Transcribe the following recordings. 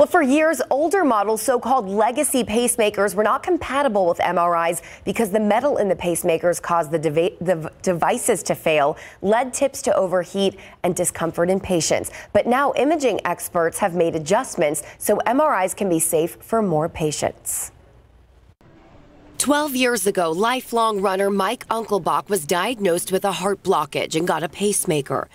Well, for years, older models, so called legacy pacemakers, were not compatible with MRIs because the metal in the pacemakers caused the, the devices to fail, lead tips to overheat, and discomfort in patients. But now, imaging experts have made adjustments so MRIs can be safe for more patients. 12 years ago, lifelong runner Mike Unkelbach was diagnosed with a heart blockage and got a pacemaker.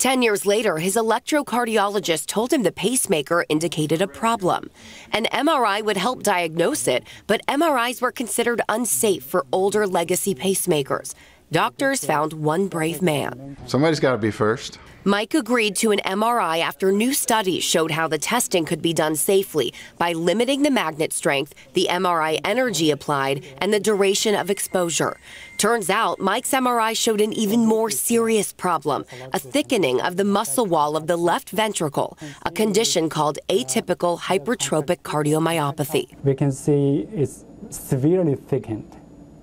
Ten years later, his electrocardiologist told him the pacemaker indicated a problem. An MRI would help diagnose it, but MRIs were considered unsafe for older legacy pacemakers. Doctors found one brave man. Somebody's got to be first. Mike agreed to an MRI after new studies showed how the testing could be done safely by limiting the magnet strength, the MRI energy applied, and the duration of exposure. Turns out Mike's MRI showed an even more serious problem a thickening of the muscle wall of the left ventricle, a condition called atypical hypertrophic cardiomyopathy. We can see it's severely thickened.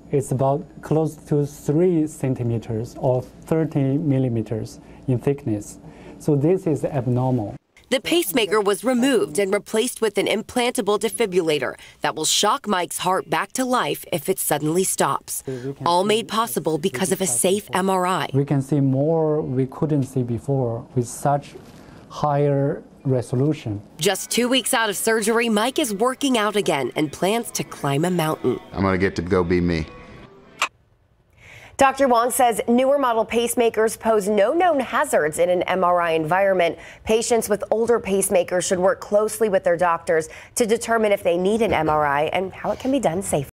It's about close to three centimeters or 30 millimeters in thickness. So this is abnormal. The pacemaker was removed and replaced with an implantable defibrillator that will shock Mike's heart back to life if it suddenly stops. All made possible because of a safe MRI. We can see more we couldn't see before with such higher resolution. Just two weeks out of surgery, Mike is working out again and plans to climb a mountain. I'm going to get to go be me. Dr. Wong says newer model pacemakers pose no known hazards in an MRI environment. Patients with older pacemakers should work closely with their doctors to determine if they need an MRI and how it can be done safely.